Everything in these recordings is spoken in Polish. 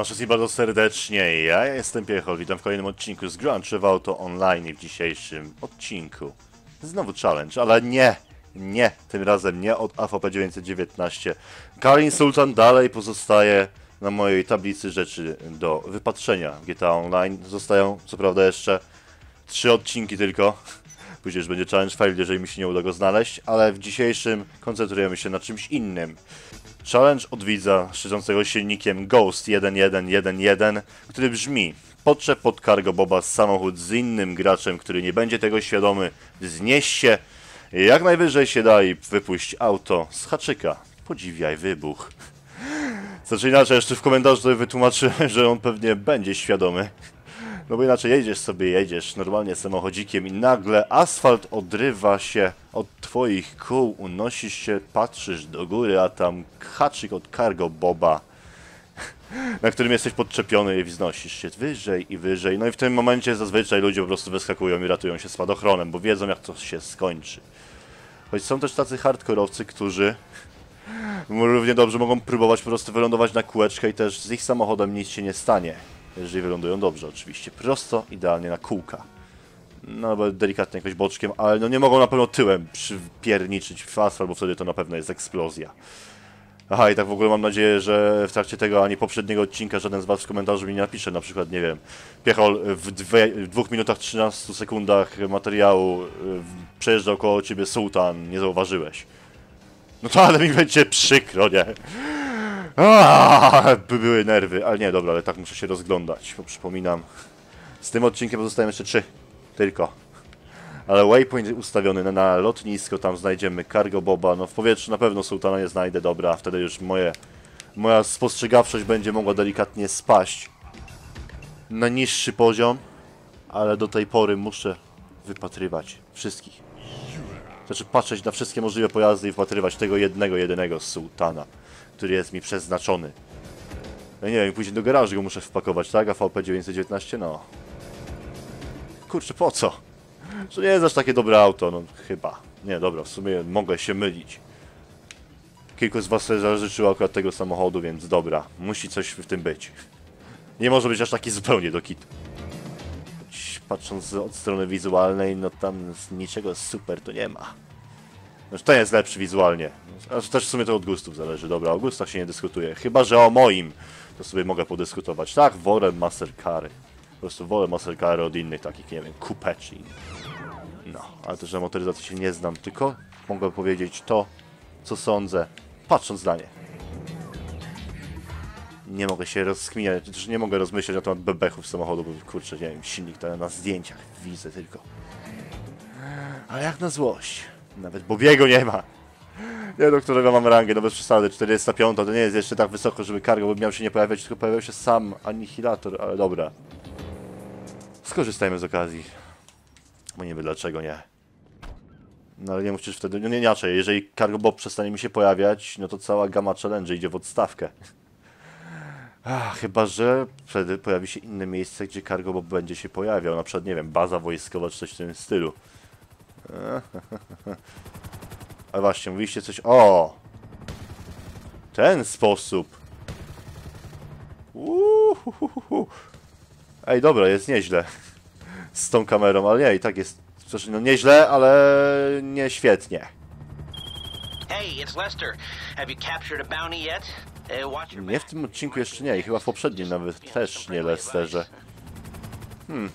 Witam wszystkich bardzo serdecznie. Ja jestem Piechol, witam w kolejnym odcinku z Grunge w Auto Online i w dzisiejszym odcinku znowu challenge, ale nie, nie, tym razem nie od AVP 919. Karin Sultan dalej pozostaje na mojej tablicy rzeczy do wypatrzenia w GTA Online. Zostają, co prawda, jeszcze trzy odcinki tylko. Później już będzie challenge file, jeżeli mi się nie uda go znaleźć, ale w dzisiejszym koncentrujemy się na czymś innym. Challenge od widza szydzącego silnikiem Ghost 1111, który brzmi Podczep pod Cargo Boba samochód z innym graczem, który nie będzie tego świadomy, wznieś się, jak najwyżej się da i wypuść auto z haczyka. Podziwiaj wybuch. Znaczy inaczej, jeszcze w komentarzu wytłumaczyłem, że on pewnie będzie świadomy. No bo inaczej jedziesz sobie, jedziesz normalnie samochodzikiem i nagle asfalt odrywa się od twoich kół, unosisz się, patrzysz do góry, a tam haczyk od cargo boba, na którym jesteś podczepiony i wznosisz się wyżej i wyżej. No i w tym momencie zazwyczaj ludzie po prostu wyskakują i ratują się spadochronem, bo wiedzą jak to się skończy. Choć są też tacy hardkorowcy, którzy równie dobrze mogą próbować po prostu wylądować na kółeczkę i też z ich samochodem nic się nie stanie. Jeżeli wylądują dobrze oczywiście. Prosto, idealnie na kółka. No albo delikatnie jakoś boczkiem, ale no nie mogą na pewno tyłem przypierniczyć w asfalt, bo wtedy to na pewno jest eksplozja. Aha, i tak w ogóle mam nadzieję, że w trakcie tego ani poprzedniego odcinka żaden z was w komentarzu mi nie napisze, na przykład, nie wiem, Piechol w, dwie, w 2 minutach 13 sekundach materiału y, przejeżdżał koło ciebie sułtan, nie zauważyłeś. No to ale mi będzie przykro, nie? Były nerwy, ale nie, dobra, ale tak muszę się rozglądać, bo przypominam. Z tym odcinkiem pozostają jeszcze trzy, tylko. Ale waypoint ustawiony na, na lotnisko, tam znajdziemy cargo boba, no w powietrzu na pewno sułtana nie znajdę, dobra, wtedy już moje, moja spostrzegawczość będzie mogła delikatnie spaść na niższy poziom, ale do tej pory muszę wypatrywać wszystkich. Znaczy patrzeć na wszystkie możliwe pojazdy i wpatrywać tego jednego, jedynego sułtana, który jest mi przeznaczony. No nie wiem, później do garażu go muszę wpakować, tak? A VP 919? No. Kurczę, po co? Że nie jest aż takie dobre auto, no chyba. Nie, dobra, w sumie mogę się mylić. Kilku z was sobie zażyczyło akurat tego samochodu, więc dobra, musi coś w tym być. Nie może być aż taki zupełnie do kitu. Patrząc od strony wizualnej, no tam niczego super to nie ma. Znaczy ten jest lepszy wizualnie. Aż też w sumie to od gustów zależy. Dobra, o gustach się nie dyskutuje. Chyba, że o moim to sobie mogę podyskutować. Tak, wolę Mastercary. Po prostu wolę Mastercary od innych takich, nie wiem, innych. No, ale też na motoryzacji się nie znam, tylko mogę powiedzieć to, co sądzę, patrząc na nie. Nie mogę się rozkminiać, też nie mogę rozmyślać na temat bebechów samochodu, bo kurczę, nie wiem, silnik to na zdjęciach widzę tylko. Ale jak na złość, nawet Bobiego nie ma. Nie do którego mam rangę, no bez przesady, 45 to nie jest jeszcze tak wysoko, żeby cargo miał się nie pojawiać, tylko pojawiał się sam anihilator, ale dobra. Skorzystajmy z okazji. Bo wiem dlaczego nie. No ale nie musisz wtedy, no nie inaczej, jeżeli Cargo Bob przestanie mi się pojawiać, no to cała gama challenge idzie w odstawkę. Ach, chyba, że wtedy pojawi się inne miejsce, gdzie Cargo Bob będzie się pojawiał, na przykład, nie wiem, baza wojskowa czy coś w tym stylu. Ale właśnie, mówiliście coś, o! Ten sposób. Uhuhuhu. Ej, dobra, jest nieźle z tą kamerą, ale nie, i tak jest, znaczy, no nieźle, ale nie świetnie. Hey, it's Lester. Have you captured a bounty yet? Uh, Nie w tym odcinku jeszcze nie i chyba w poprzednim nawet też nie, Lesterze. Hmm,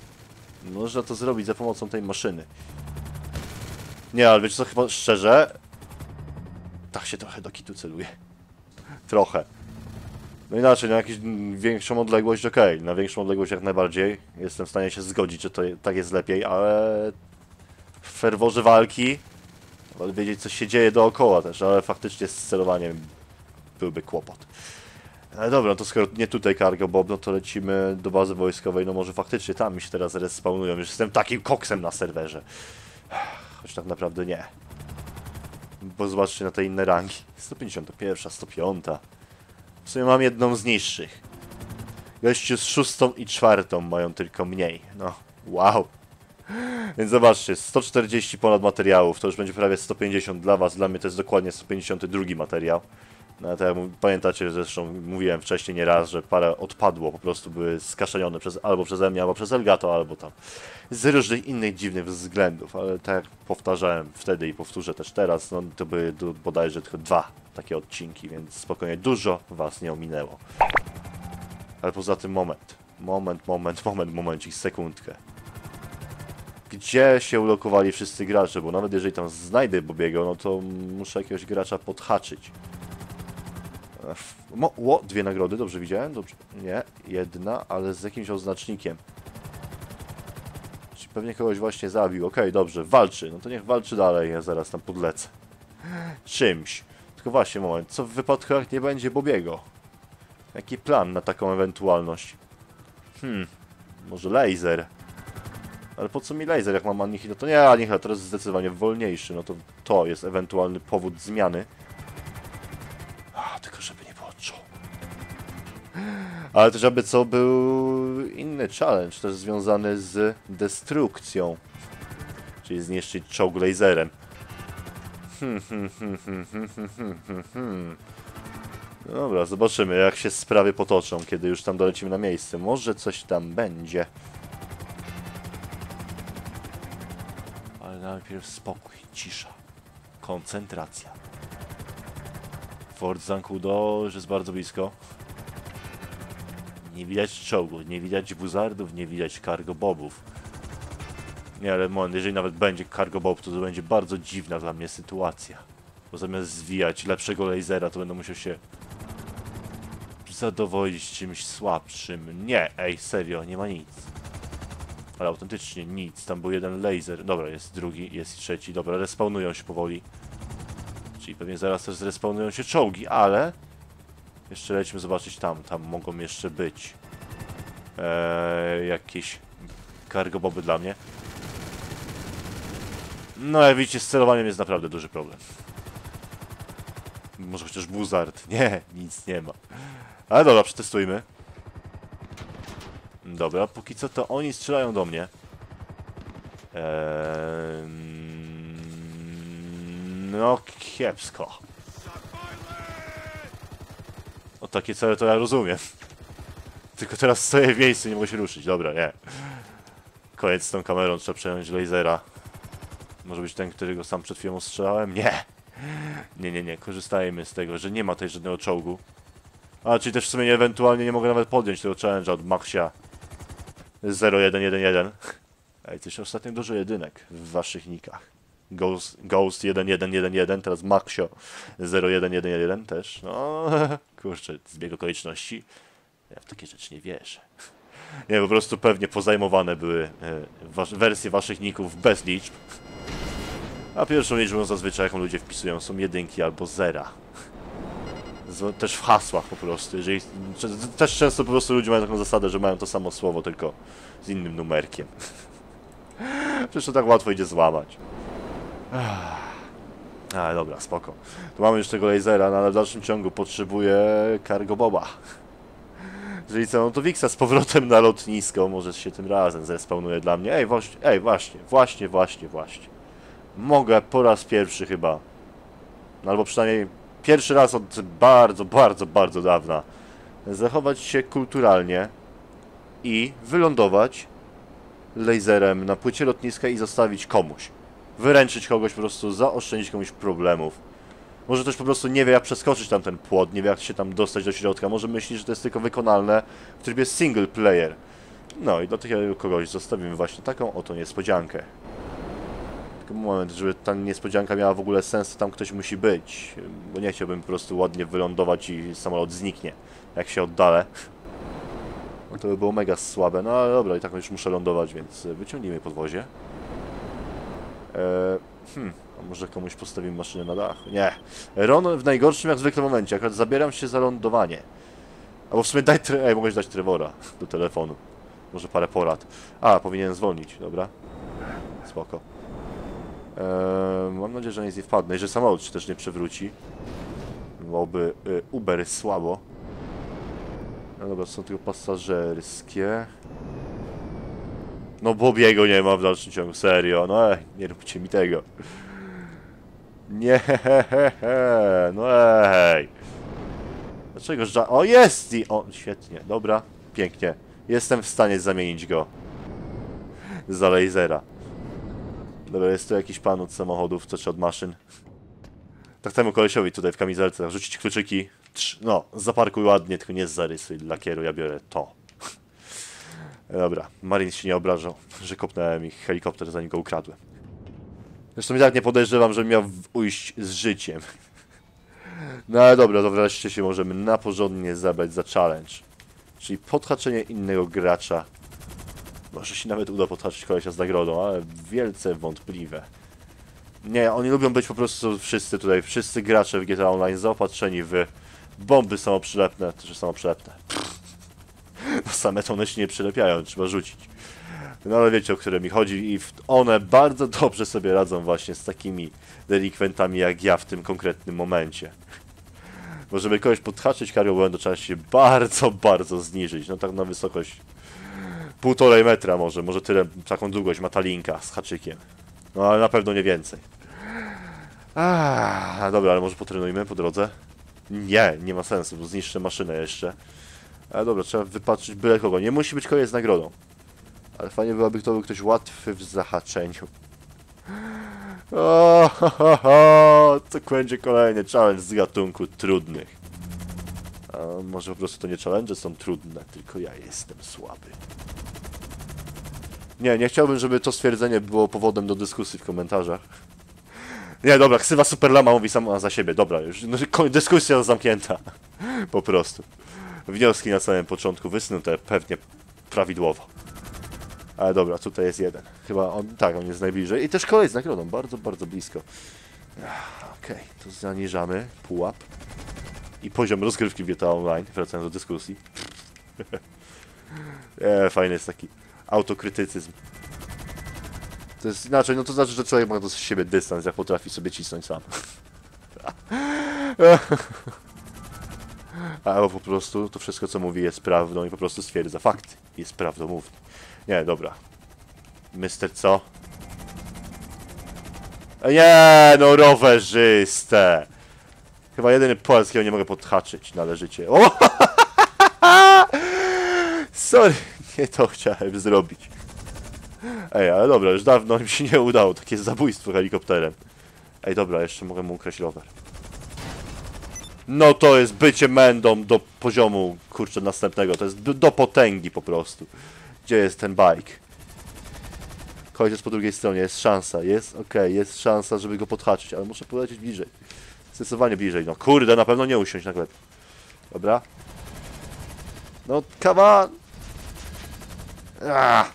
można to zrobić za pomocą tej maszyny. Nie, ale wiecie co, chyba szczerze, tak się trochę do kitu celuje. Trochę. No inaczej, na jakąś większą odległość, okej, na większą odległość jak najbardziej. Jestem w stanie się zgodzić, że to tak jest lepiej, ale w ferworze walki wiedzieć, co się dzieje dookoła też, ale faktycznie z celowaniem byłby kłopot. Ale dobra, no to skoro nie tutaj Cargo Bob, no to lecimy do bazy wojskowej, no może faktycznie tam mi się teraz respawnują, już jestem takim koksem na serwerze. Choć tak naprawdę nie. Bo zobaczcie na te inne rangi. 151, 105. W sumie mam jedną z niższych. Gościu z szóstą i czwartą mają tylko mniej. No, wow. Więc zobaczcie, 140 ponad materiałów, to już będzie prawie 150 dla was, dla mnie to jest dokładnie 152 materiał. No, tak jak pamiętacie, zresztą mówiłem wcześniej nieraz, że parę odpadło, po prostu były skaszenione przez, albo przeze mnie, albo przez Elgato, albo tam z różnych innych dziwnych względów, ale tak jak powtarzałem wtedy i powtórzę też teraz, no to były bodajże tylko dwa takie odcinki, więc spokojnie dużo was nie ominęło. Ale poza tym moment, moment, moment, moment, momencik, sekundkę. Gdzie się ulokowali wszyscy gracze, bo nawet jeżeli tam znajdę Bobiego, no to muszę jakiegoś gracza podhaczyć. Mo, ło, dwie nagrody, dobrze widziałem? Dobrze. Nie, jedna, ale z jakimś oznacznikiem. Czyli pewnie kogoś właśnie zabił. Okej, dobrze, walczy. No to niech walczy dalej, ja zaraz tam podlecę. Czymś. Tylko właśnie, moment, co w wypadku jak nie będzie Bobiego? Jaki plan na taką ewentualność? Hmm, może laser. Ale po co mi laser, jak mam Annihila? To nie, Annihila teraz jest zdecydowanie wolniejszy, no to to jest ewentualny powód zmiany. Ale też aby co był inny challenge, też związany z destrukcją. Czyli zniszczyć czołg laserem. Hmm, hmm, hmm, hmm, hmm. hmm, hmm, hmm no dobra, zobaczymy jak się sprawy potoczą, kiedy już tam dolecimy na miejsce. Może coś tam będzie. Ale najpierw spokój, cisza, koncentracja. Fort Zancudo już jest bardzo blisko. Nie widać czołgu, nie widać buzardów, nie widać cargobobów. Nie, ale moment, jeżeli nawet będzie cargobob, to to będzie bardzo dziwna dla mnie sytuacja. Bo zamiast zwijać lepszego lasera, to będę musiał się zadowolić czymś słabszym. Nie, ej, serio, nie ma nic. Ale autentycznie nic. Tam był jeden laser. Dobra, jest drugi, jest trzeci. Dobra, respawnują się powoli. Czyli pewnie zaraz też zrespawnują się czołgi, ale... Jeszcze lećmy zobaczyć tam. Tam mogą jeszcze być... Eee, jakieś cargoboby dla mnie. No jak widzicie, z celowaniem jest naprawdę duży problem. Może chociaż buzard. Nie, nic nie ma. Ale dobra, przetestujmy. Dobra, póki co to oni strzelają do mnie. Eee, no kiepsko. Takie cele to ja rozumiem. Tylko teraz stoję w miejscu, nie mogę się ruszyć. Dobra, nie. Koniec z tą kamerą, trzeba przejąć lasera. Może być ten, którego sam przed chwilą ostrzelałem? Nie. Nie, nie, nie. Korzystajmy z tego, że nie ma tutaj żadnego czołgu. A, czyli też w sumie ewentualnie nie mogę nawet podjąć tego challenge'a od Maxia 0111. Ej, coś ostatnio dużo jedynek w waszych nikach. Ghost, Ghost 1111, teraz Maxio 0111 też. No, kurczę, zbieg okoliczności. Ja w takie rzeczy nie wierzę. Nie, po prostu pewnie pozajmowane były e, was wersje waszych ników bez liczb. A pierwszą liczbą zazwyczaj, jaką ludzie wpisują, są jedynki albo zera. Z, też w hasłach po prostu. Jeżeli, też często po prostu ludzie mają taką zasadę, że mają to samo słowo, tylko z innym numerkiem. Przecież to tak łatwo idzie złamać. Ale dobra, spoko. Tu mamy już tego lasera, no ale w dalszym ciągu potrzebuję cargo boba. Jeżeli co, no to Wixa z powrotem na lotnisko, może się tym razem zrespawnuje dla mnie. Ej, właśnie, ej, właśnie, właśnie, właśnie, właśnie. Mogę po raz pierwszy chyba, no albo przynajmniej pierwszy raz od bardzo, bardzo, bardzo dawna, zachować się kulturalnie i wylądować laserem na płycie lotniska i zostawić komuś. Wyręczyć kogoś po prostu, zaoszczędzić komuś problemów. Może też po prostu nie wie jak przeskoczyć tam ten płot, nie wie jak się tam dostać do środka, może myśli, że to jest tylko wykonalne w trybie single player. No i do takiego kogoś zostawimy właśnie taką oto niespodziankę. Tylko moment, żeby ta niespodzianka miała w ogóle sens, tam ktoś musi być. Bo nie chciałbym po prostu ładnie wylądować i samolot zniknie, jak się oddalę. No to by było mega słabe, no ale dobra, i tak już muszę lądować, więc wyciągnijmy podwozie. Eee, hmm, a może komuś postawimy maszynę na dach? Nie. Ron w najgorszym jak zwykle momencie, akurat zabieram się za lądowanie. Albo w sumie daj, tre- ej, mogłeś dać Trevora do telefonu. Może parę porad. A, powinien zwolnić, dobra. Spoko. Eee, mam nadzieję, że nic nie wpadnę i że samolot się też nie przewróci. Byłoby y, Uber słabo. No dobra, są tylko pasażerskie. No Bobiego nie ma w dalszym ciągu, serio. No ej, nie róbcie mi tego. Nie, no ej. Dlaczego ża... O, jest! I... O, świetnie, dobra, pięknie. Jestem w stanie zamienić go za lasera. Dobra, jest tu jakiś pan od samochodów, co czy od maszyn. Tak temu kolesiowi tutaj w kamizelce rzucić kluczyki. Trz, no, zaparkuj ładnie, tylko nie zarysuj lakieru, ja biorę to. Dobra, Marines się nie obrażał, że kopnąłem ich helikopter zanim go ukradłem. Zresztą i tak nie podejrzewam, że miał ujść z życiem. No ale dobra, to wreszcie się możemy na porządnie zabrać za challenge. Czyli podhaczenie innego gracza. Może się nawet uda podhaczyć kolesia z nagrodą, ale wielce wątpliwe. Nie, oni lubią być po prostu wszyscy tutaj, wszyscy gracze w GTA Online zaopatrzeni w bomby samoprzylepne, też samoprzylepne. No same to one się nie przylepiają, trzeba rzucić. No ale wiecie, o które mi chodzi i one bardzo dobrze sobie radzą właśnie z takimi delikwentami jak ja w tym konkretnym momencie. Bo żeby kogoś podhaczyć karją błędu trzeba się bardzo, bardzo zniżyć. No tak na wysokość półtorej metra może, może tyle, taką długość ma ta linka z haczykiem. No ale na pewno nie więcej. Ah, dobra, ale może potrenujmy po drodze? Nie, nie ma sensu, bo zniszczę maszynę jeszcze. Ale dobra, trzeba wypatrzyć byle kogo. Nie musi być koniec z nagrodą. Ale fajnie byłoby, kto był ktoś łatwy w zahaczeniu. O, to będzie kolejny challenge z gatunku trudnych. A może po prostu to nie challenge są trudne, tylko ja jestem słaby. Nie, nie chciałbym, żeby to stwierdzenie było powodem do dyskusji w komentarzach. Nie, dobra, ksywa Superlama mówi sama za siebie. Dobra, już no, dyskusja zamknięta. Po prostu. Wnioski na samym początku wysnute pewnie prawidłowo. Ale dobra, tutaj jest jeden. Chyba on, tak, on jest najbliżej. I też kolej z nagrodą, bardzo, bardzo blisko. Ach, Okej, to zaniżamy pułap. I poziom rozgrywki w GTA Online, wracając do dyskusji. e, fajny jest taki autokrytycyzm. To jest inaczej, no to znaczy, że człowiek ma do siebie dystans, jak potrafi sobie cisnąć sam. Albo po prostu to wszystko, co mówi, jest prawdą i po prostu stwierdza fakty. Jest prawdomówny. Nie, dobra. Mister co? E, Nie, no rowerzyste! Chyba jedyny polskiego nie mogę podhaczyć należycie. O! Sorry, nie to chciałem zrobić. Ej, ale dobra, już dawno mi się nie udało takie zabójstwo helikopterem. Ej, dobra, jeszcze mogę mu ukraść rower. No to jest bycie mędą do poziomu, kurczę, następnego. To jest do, potęgi po prostu. Gdzie jest ten bike? Jest po drugiej stronie, jest szansa, jest, okej, jest szansa, żeby go podhaczyć, ale muszę polecieć bliżej. Zdecydowanie bliżej, no kurde, na pewno nie usiąść na glebie. Dobra. No, on! Ah.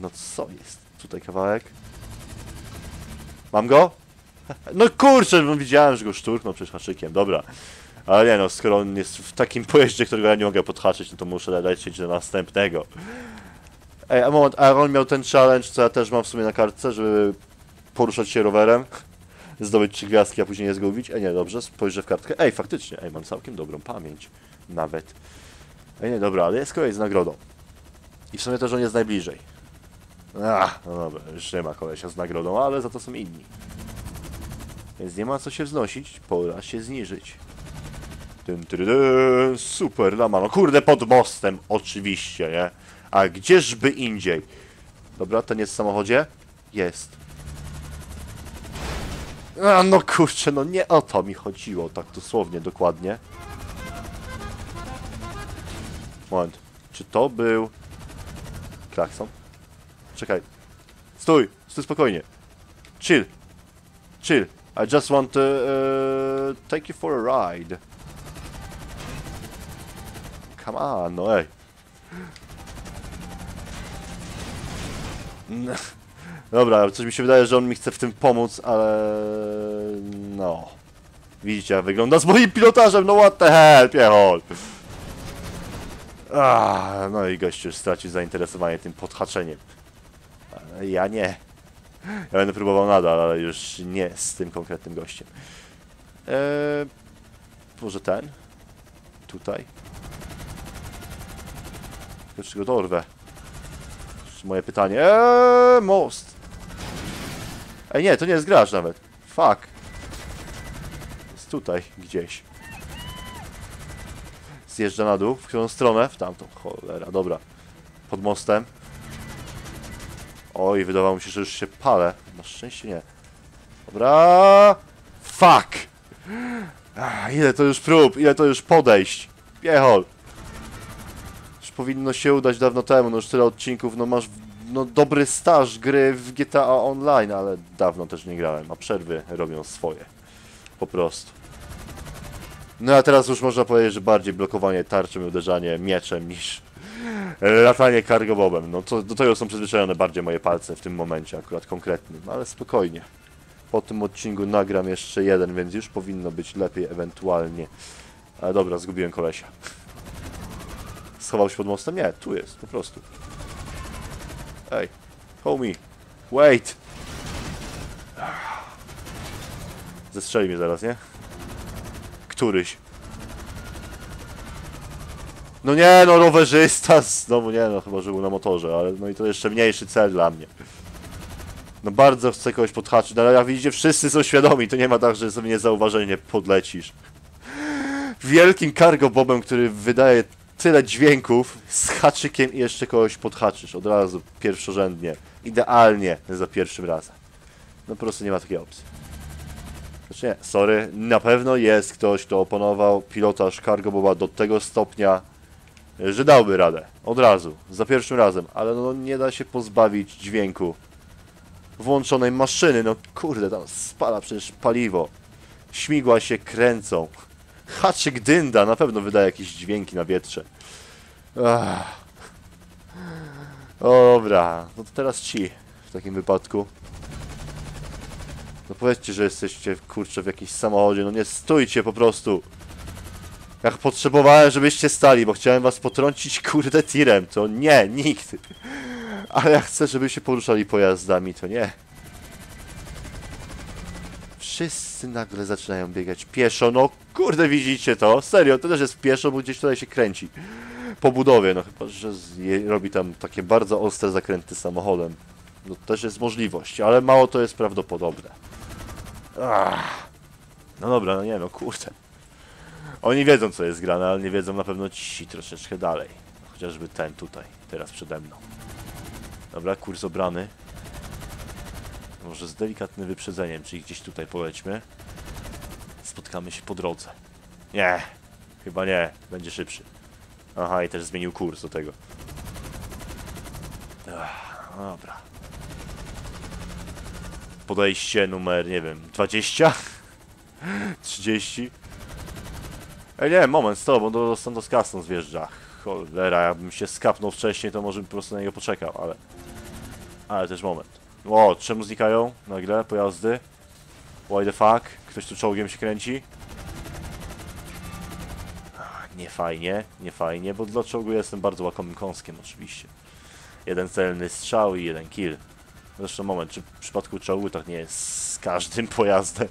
No co jest? Tutaj kawałek. Mam go? No kurczę, no widziałem, że go szturchnął przecież haczykiem, dobra. Ale nie no, skoro on jest w takim pojeździe, którego ja nie mogę podhaczyć, no to muszę lecieć do następnego. Ej, a moment, a on miał ten challenge, co ja też mam w sumie na kartce, żeby poruszać się rowerem, zdobyć trzy gwiazdki, a później je zgubić? Ej, nie, dobrze, spojrzę w kartkę. Ej, faktycznie, ej, mam całkiem dobrą pamięć. Nawet. Ej, nie, dobra, ale jest kolej z nagrodą. I w sumie też on jest najbliżej. Ach, no dobra, już nie ma kolesia z nagrodą, ale za to są inni. Więc nie ma co się wznosić, pora się zniżyć. Dyn, dyn, dyn, super lama, no kurde, pod mostem, oczywiście, nie? A gdzieżby indziej? Dobra, ten jest w samochodzie? Jest. A, no kurczę, no nie o to mi chodziło, tak dosłownie, dokładnie. Moment, czy to był... Klakson? Czekaj. Stój, stój spokojnie. Chill. Chill. I just want to uh, take you for a ride. Come on, no ej. Dobra, coś mi się wydaje, że on mi chce w tym pomóc, ale... No. Widzicie, jak wygląda z moim pilotażem, no what the hell, piechol. Ah, no i gościu już stracił zainteresowanie tym podhaczeniem. Ja nie. Ja będę próbował nadal, ale już nie z tym konkretnym gościem. Eee, może ten? Tutaj? Jeszcze go dorwę. Moje pytanie. Eee, most! Ej, nie, to nie jest gracz nawet. Fuck. Jest tutaj, gdzieś. Zjeżdża na dół. W którą stronę? W tamtą. Cholera, dobra. Pod mostem. Oj, wydawało mi się, że już się palę. Na szczęście nie. Dobra. Fuck! Ach, ile to już prób, ile to już podejść. Piechol. Już powinno się udać dawno temu, no już tyle odcinków, no masz no, dobry staż gry w GTA Online, ale dawno też nie grałem, a przerwy robią swoje. Po prostu. No a teraz już można powiedzieć, że bardziej blokowanie tarczą i uderzanie mieczem niż latanie cargobobem. No to, do tego są przyzwyczajone bardziej moje palce w tym momencie akurat konkretnym, ale spokojnie. Po tym odcinku nagram jeszcze jeden, więc już powinno być lepiej ewentualnie. Ale dobra, zgubiłem kolesia. Schował się pod mostem? Nie, tu jest, po prostu. Ej, homie, wait! Zestrzeli mnie zaraz, nie? Któryś. No nie, no rowerzysta znowu nie, no chyba, że był na motorze, ale no i to jeszcze mniejszy cel dla mnie. No bardzo chcę kogoś podhaczyć, no ale jak widzicie, wszyscy są świadomi, to nie ma tak, że sobie niezauważenie podlecisz. Wielkim cargo bobem, który wydaje tyle dźwięków, z haczykiem i jeszcze kogoś podhaczysz od razu, pierwszorzędnie, idealnie za pierwszym razem. No po prostu nie ma takiej opcji. Znaczy nie, sorry, na pewno jest ktoś, kto oponował pilotaż cargo boba do tego stopnia, że dałby radę, od razu, za pierwszym razem, ale no nie da się pozbawić dźwięku włączonej maszyny, no kurde, tam spala przecież paliwo. Śmigła się kręcą. Haczyk dynda na pewno wydaje jakieś dźwięki na wietrze. Dobra, no to teraz ci w takim wypadku. No powiedzcie, że jesteście kurczę w jakimś samochodzie, no nie stójcie po prostu. Jak potrzebowałem, żebyście stali, bo chciałem was potrącić kurde tirem, to nie, nikt. Ale ja chcę, żeby się poruszali pojazdami, to nie. Wszyscy nagle zaczynają biegać pieszo, no kurde widzicie to, serio, to też jest pieszo, bo gdzieś tutaj się kręci. Po budowie, no chyba, że robi tam takie bardzo ostre zakręty samochodem. No też jest możliwość, ale mało to jest prawdopodobne. Ach. No dobra, no nie no, kurde. Oni wiedzą co jest grane, ale nie wiedzą na pewno ci troszeczkę dalej. Chociażby ten tutaj, teraz przede mną. Dobra, kurs obrany. Może z delikatnym wyprzedzeniem, czyli gdzieś tutaj polećmy. Spotkamy się po drodze. Nie, chyba nie, będzie szybszy. Aha, i też zmienił kurs do tego. Dobra. Podejście numer, nie wiem, 20? 30? Ej, nie, moment, stop, bo do Santos Customs wjeżdża. Cholera, jakbym się skapnął wcześniej, to może bym po prostu na niego poczekał, ale... Ale też moment. O, czemu znikają nagle pojazdy? Why the fuck? Ktoś tu czołgiem się kręci? Nie fajnie, nie fajnie, bo dla czołgu jestem bardzo łakomym kąskiem oczywiście. Jeden celny strzał i jeden kill. Zresztą moment, czy w przypadku czołgu tak nie jest z każdym pojazdem?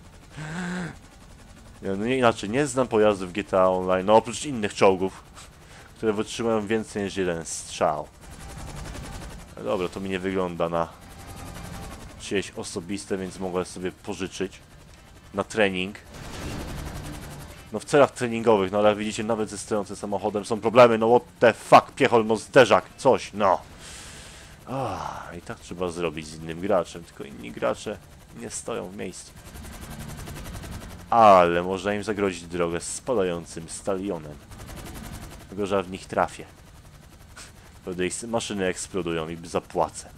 No nie inaczej, nie znam pojazdów GTA Online, no oprócz innych czołgów, które wytrzymują więcej niż jeden strzał. Dobra, to mi nie wygląda na czyjeś osobiste, więc mogę sobie pożyczyć na trening. No w celach treningowych, no ale jak widzicie, nawet ze stojącym samochodem są problemy, no what the fuck, piechol, no zderzak, coś, no. I tak trzeba zrobić z innym graczem, tylko inni gracze nie stoją w miejscu. Ale można im zagrozić drogę spadającym stalionem. Tylko, że w nich trafię. Wtedy ich maszyny eksplodują i zapłacę.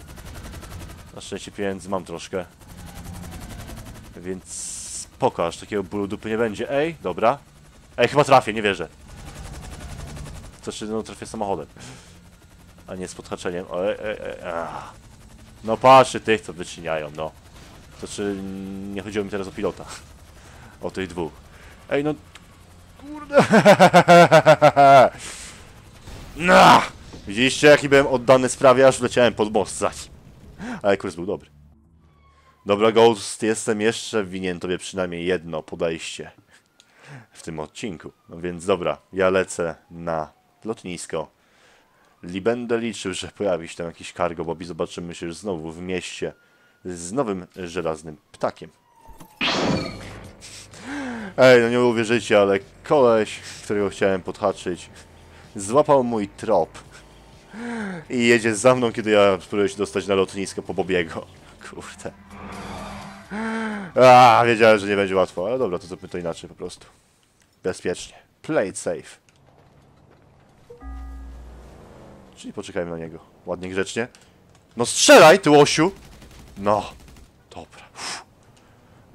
Na szczęście pieniędzy mam troszkę. Więc spoko, aż takiego bólu dupy nie będzie. Ej, dobra. Ej, chyba trafię, nie wierzę. To czy no trafię samochodem. A nie z podhaczeniem. Ej, ej, ej. No patrzcie tych, co wyczyniają, no. To czy nie chodziło mi teraz o pilota. O tych dwóch. Ej, no... Kurde. No! Widzieliście, jaki byłem oddany sprawie, aż wleciałem pod most zaś. Ale kurs był dobry. Dobra, Ghost, jestem jeszcze winien tobie przynajmniej jedno podejście w tym odcinku. No więc dobra, ja lecę na lotnisko. I będę liczył, że pojawi się tam jakiś cargo, bo i zobaczymy się już znowu w mieście z nowym żelaznym ptakiem. Ej, no nie uwierzycie, ale koleś, którego chciałem podhaczyć, złapał mój trop i jedzie za mną, kiedy ja spróbuję się dostać na lotnisko po Bobiego. Kurde. A, wiedziałem, że nie będzie łatwo, ale dobra, to zróbmy to inaczej po prostu. Bezpiecznie. Play it safe. Czyli poczekajmy na niego. Ładnie, grzecznie. No strzelaj, ty łosiu! No. Dobra. Uff.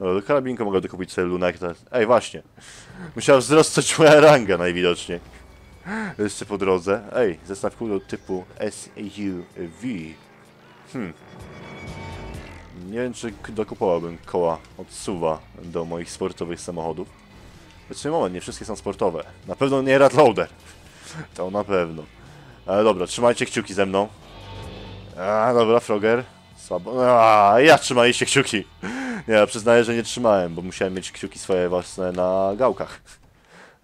Dobra, do karabinku mogę dokupić sobie to- Ej, właśnie. Musiałem wzrosnąć moja ranga najwidoczniej. Jeszcze po drodze. Ej, zestaw kół typu SUV. Hmm. Nie wiem, czy dokupowałbym koła od suwa do moich sportowych samochodów. Znaczy, moment, nie wszystkie są sportowe. Na pewno nie Radloader. To na pewno. Ale dobra, trzymajcie kciuki ze mną. A, dobra, Frogger. Słabo. A, ja trzymaliście kciuki. Nie, ja przyznaję, że nie trzymałem, bo musiałem mieć kciuki swoje własne na gałkach.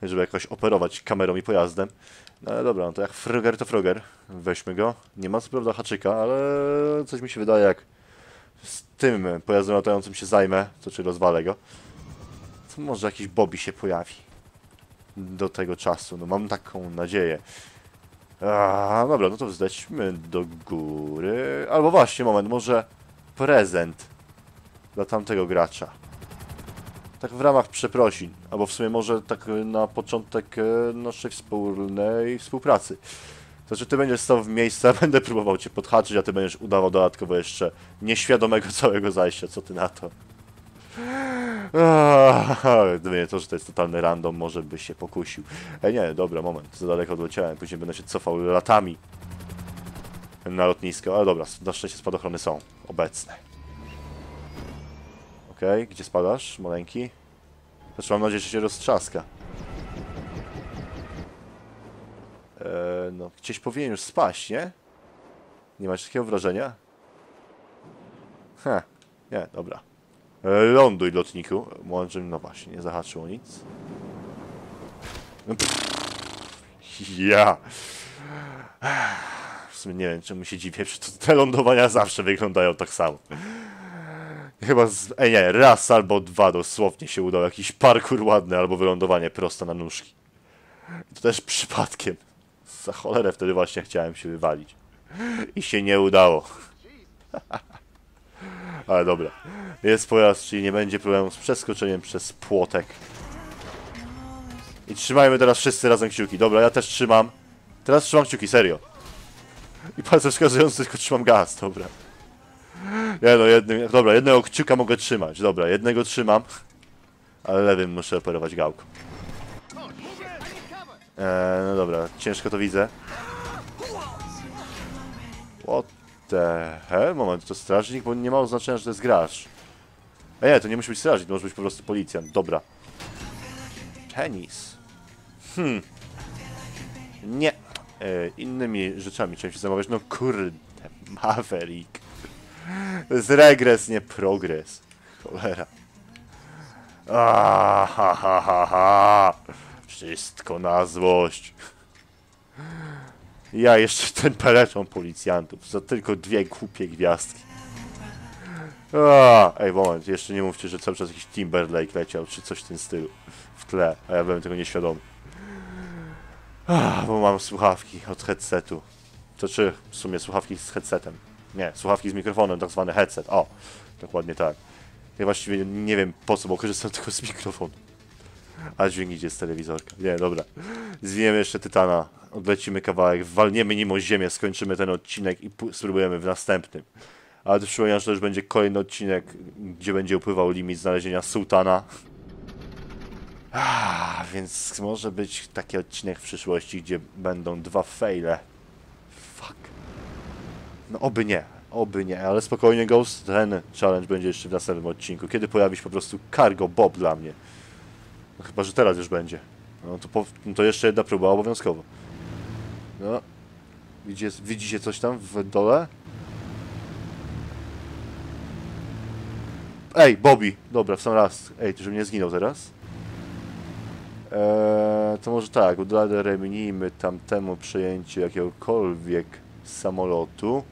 Żeby jakoś operować kamerą i pojazdem. No ale dobra, no to jak Frogger to Frogger. Weźmy go. Nie ma co prawda haczyka, ale coś mi się wydaje jak z tym pojazdem latającym się zajmę, to czy rozwalę go. To może jakiś Bobby się pojawi. Do tego czasu, no mam taką nadzieję. A, dobra, no to zlećmy do góry. Albo właśnie, moment, może prezent dla tamtego gracza. Tak w ramach przeprosin. Albo w sumie może tak na początek e, naszej wspólnej współpracy. Znaczy, ty będziesz stał w miejscu, będę próbował cię podhaczyć, a ty będziesz udawał dodatkowo jeszcze nieświadomego całego zajścia. Co ty na to? Gdyby nie to, że to jest totalny random, może by się pokusił. Ej, nie, dobra, moment, za daleko odleciałem, później będę się cofał latami na lotnisko, ale dobra, na szczęście spadochrony są obecne. Okej, gdzie spadasz, maleńki? Znaczy mam nadzieję, że się roztrzaska. Eee, no, gdzieś powinien już spaść, nie? Nie masz takiego wrażenia? Heh, nie, dobra. E, Ląduj, lotniku. Może, no właśnie, nie zahaczyło nic. Ja. W sumie nie wiem, czemu się dziwię, że te lądowania zawsze wyglądają tak samo. Chyba z... Ej, nie, raz albo dwa dosłownie się udał jakiś parkour ładny, albo wylądowanie prosto na nóżki. To też przypadkiem. Za cholerę wtedy właśnie chciałem się wywalić. I się nie udało. Ale dobra. Jest pojazd, czyli nie będzie problemu z przeskoczeniem przez płotek. I trzymajmy teraz wszyscy razem kciuki. Dobra, ja też trzymam. Teraz trzymam kciuki, serio. I palce wskazujący tylko trzymam gaz, dobra. Nie no, jednym, dobra, jednego kciuka mogę trzymać. Dobra, jednego trzymam. Ale lewym muszę operować gałką. Eee, no dobra, ciężko to widzę. What the hell? Moment, to strażnik, bo nie ma oznaczenia, że to jest gracz. A nie, to nie musi być strażnik, to może być po prostu policjant. Dobra. Tenis. Hmm. Nie. E, innymi rzeczami chciałem się zamawiać. No kurde, Maverick. To jest regres, nie progres. Cholera. Ah, ha, ha, ha, ha. Wszystko na złość. Ja jeszcze ten peleton policjantów. Za tylko dwie głupie gwiazdki. A, ej, moment, jeszcze nie mówcie, że cały czas jakiś Timberlake leciał, czy coś w tym stylu. W tle, a ja byłem tego nieświadomy. A, bo mam słuchawki od headsetu. To czy w sumie słuchawki z headsetem? Nie, słuchawki z mikrofonem, tak zwany headset. O, dokładnie tak. Ja właściwie nie wiem po co, bo korzystam tylko z mikrofonu. A dźwięk idzie z telewizorka. Nie, dobra. Zwijemy jeszcze Tytana, odlecimy kawałek, walniemy nim o ziemię, skończymy ten odcinek i spróbujemy w następnym. Ale też przypominam, że to już będzie kolejny odcinek, gdzie będzie upływał limit znalezienia sułtana. Ah, więc może być taki odcinek w przyszłości, gdzie będą dwa faile. Fuck. No oby nie, oby nie, ale spokojnie Ghost, ten challenge będzie jeszcze w następnym odcinku, kiedy pojawi się po prostu cargo bob dla mnie. No chyba, że teraz już będzie. No to, po, no to jeszcze jedna próba obowiązkowo. No. Widzicie, widzicie coś tam w dole? Ej, Bobby! Dobra, w sam raz. Ej, żebym nie zginął teraz. Eee, to może tak, udaremnijmy tamtemu przejęcie jakiegokolwiek samolotu.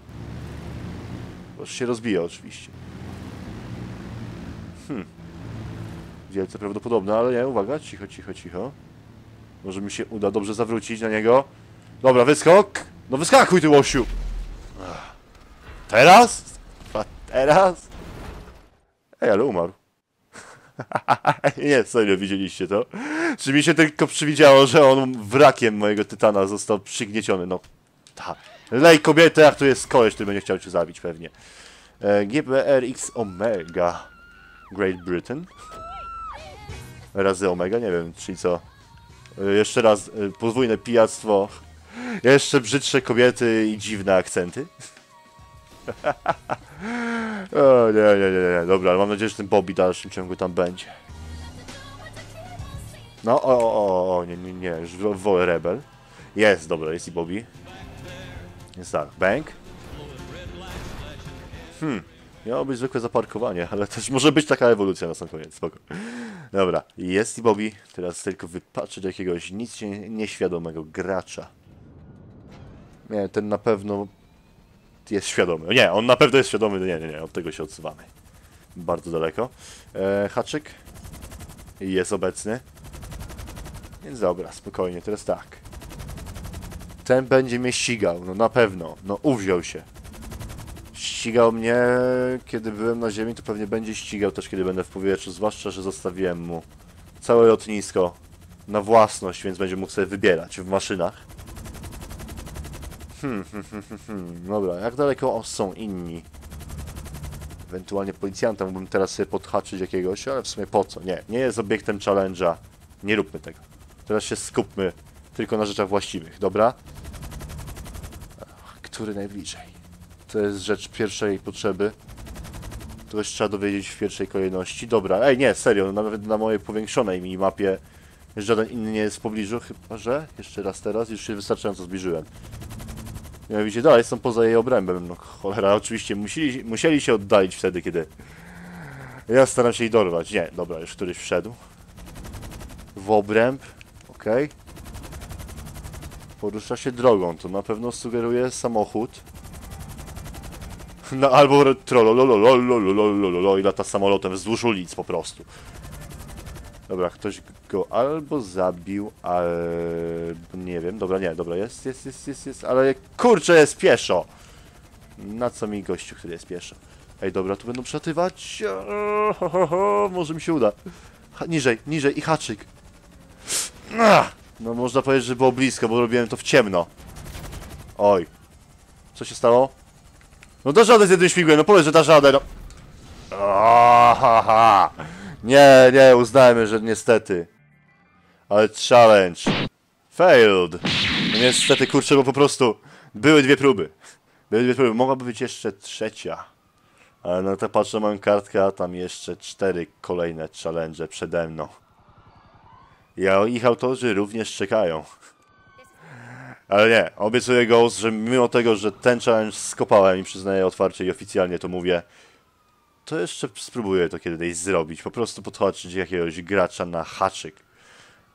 Bo się rozbija oczywiście. Hmm. wielce prawdopodobne, ale nie, uwaga, cicho, cicho, cicho. Może mi się uda dobrze zawrócić na niego. Dobra, wyskok! No wyskakuj ty łosiu! Teraz? A teraz? Ej, ale umarł. nie, serio, widzieliście to? Czy mi się tylko przywidziało, że on wrakiem mojego tytana został przygnieciony? No, tak. Lej kobietę, jak to jest koleś, który będzie chciał cię zabić pewnie. E, GBRX Omega. Great Britain. Razy Omega, nie wiem, czyli co? E, jeszcze raz, e, podwójne pijactwo. Jeszcze brzydsze kobiety i dziwne akcenty. o, nie, nie, nie, nie, dobra, ale mam nadzieję, że ten Bobby w dalszym ciągu tam będzie. No, o, o, o, nie, nie, nie, już wo- wolę Rebel. Jest, dobra, jest i Bobby. Jest tak, Bank. Hmm, miało być zwykłe zaparkowanie, ale też może być taka ewolucja na sam koniec, spoko. Dobra, jest i Bobby. Teraz tylko wypatrzeć jakiegoś nic nieświadomego gracza. Nie, ten na pewno jest świadomy. Nie, on na pewno jest świadomy. Nie, nie, nie, od tego się odsuwamy. Bardzo daleko. E, haczyk jest obecny. Więc dobra, spokojnie, teraz tak. Ten będzie mnie ścigał, no na pewno. No uwziął się. Ścigał mnie, kiedy byłem na ziemi, to pewnie będzie ścigał też, kiedy będę w powietrzu, zwłaszcza, że zostawiłem mu całe lotnisko na własność, więc będzie mógł sobie wybierać w maszynach. Hmm, hmm, hmm, hmm, hmm. Dobra, jak daleko są inni? Ewentualnie policjanta mógłbym teraz sobie podhaczyć jakiegoś, ale w sumie po co? Nie, nie jest obiektem challenge'a. Nie róbmy tego. Teraz się skupmy tylko na rzeczach właściwych, dobra? Który najbliżej? To jest rzecz pierwszej potrzeby. To się trzeba dowiedzieć w pierwszej kolejności. Dobra, ej nie, serio, nawet na mojej powiększonej minimapie żaden inny nie jest w pobliżu, chyba że jeszcze raz teraz, już się wystarczająco zbliżyłem. Mianowicie dalej są poza jej obrębem. No cholera, oczywiście musieli, musieli się oddalić wtedy, kiedy ja staram się ich dorwać. Nie, dobra, już któryś wszedł. W obręb, okej. Porusza się drogą, to na pewno sugeruje samochód. No albo trolololololololololololo no można powiedzieć, że było blisko, bo robiłem to w ciemno. Oj. Co się stało? No da żadę z jednym śmigłem, no powiedz, że da żadę, no. Aha, Nie, nie, uznajmy, że niestety. Ale challenge. Failed. No niestety, kurczę, bo po prostu były dwie próby. Były dwie próby, mogłaby być jeszcze trzecia. Ale na to patrzę, mam kartkę, a tam jeszcze cztery kolejne challenge przede mną. Ja ich autorzy również czekają. Ale nie, obiecuję Ghost, że mimo tego, że ten challenge skopałem i przyznaję otwarcie i oficjalnie to mówię, to jeszcze spróbuję to kiedyś zrobić. Po prostu podchodzić jakiegoś gracza na haczyk.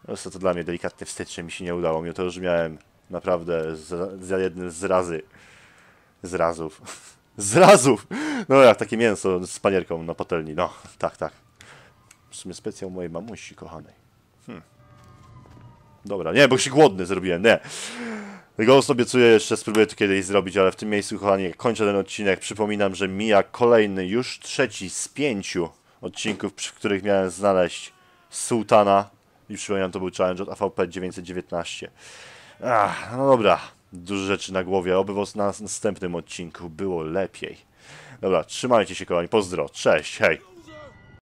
Zresztą to dla mnie delikatnie wstyd, mi się nie udało, mimo to, że miałem naprawdę za, jeden z razy. Z razów. Z razów! No jak takie mięso z panierką na patelni. No, tak, tak. W sumie specjał mojej mamusi kochanej. Hmm. Dobra, nie, bo się głodny zrobiłem, nie. Ghost obiecuję jeszcze, spróbuję to kiedyś zrobić, ale w tym miejscu, kochani, kończę ten odcinek, przypominam, że mija kolejny, już trzeci z pięciu odcinków, przy których miałem znaleźć Sultana. I przypominam, to był challenge od AVP 919. Ach, no dobra, dużo rzeczy na głowie, oby na następnym odcinku było lepiej. Dobra, trzymajcie się, kochani, pozdro, cześć, hej.